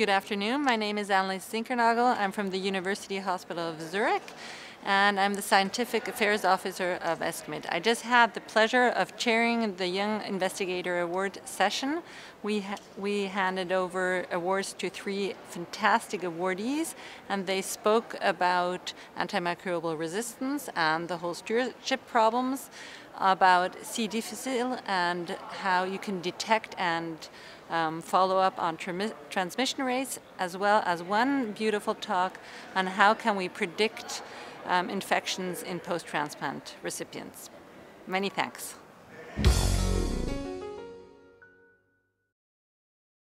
Good afternoon. My name is Annelies Zinkernagel. I'm from the University Hospital of Zurich and I'm the Scientific Affairs Officer of ESCMID. I just had the pleasure of chairing the Young Investigator Award session. We, ha we handed over awards to three fantastic awardees and they spoke about antimicrobial resistance and the whole stewardship problems, about C. difficile and how you can detect and um, follow up on transmission rates, as well as one beautiful talk on how can we predict um, infections in post-transplant recipients. Many thanks.